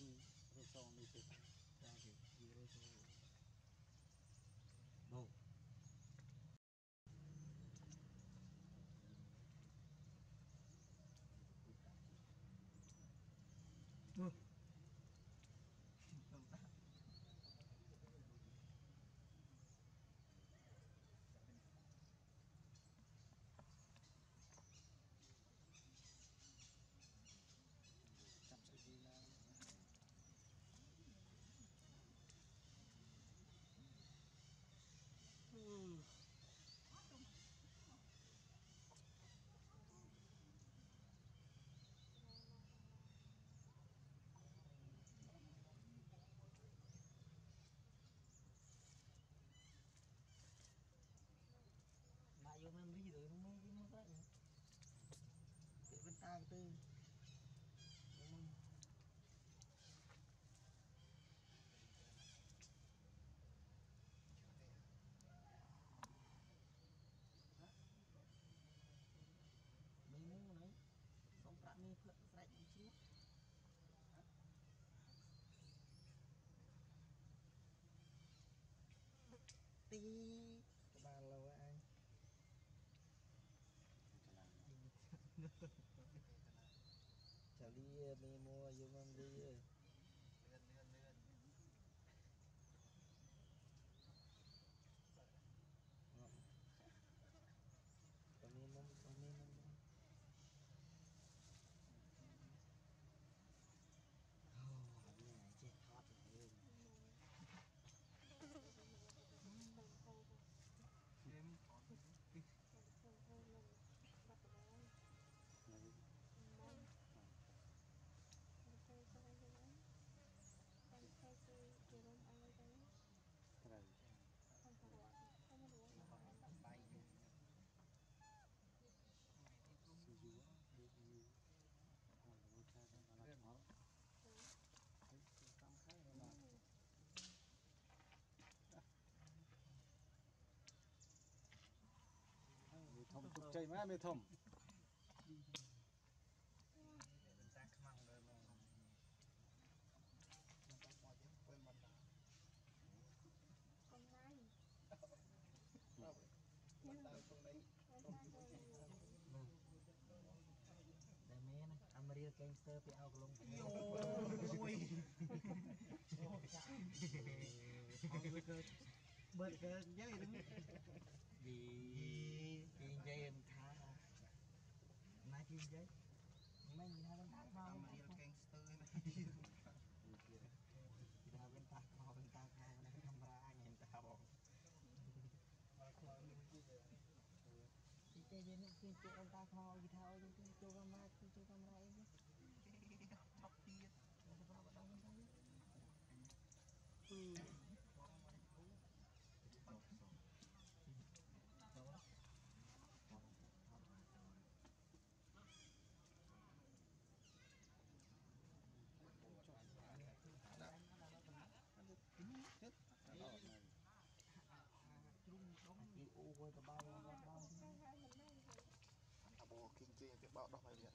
ដើរទៅជួយរកសងនេះទៀត ចាគេយីរចូល គេមិនតាទៅមិនមីងហ្នឹងសុំប្រាក់មីផ្លឹកស្រេចមួយជ្រួតទីក្បាលលោអញខ្លាំ দিয়ে, me, more, you, and chạy má mê thầm mẹ nè, Unreal គេនិយាយមិននិយាយថាតាខោតាមរៀលកេងស្ទើណាគេថាវិញតាខោវិញតាខោណាកាមេរ៉ាអញហ្នឹងតាបងមកខ្លោនេះជាទីទេយើងនេះគឺចូលអនតាខោគេថាអើយើងគឺចូលកាមេរ៉ាគឺចូលកាមេរ៉ាអី kinh chi cái bao đó phải điện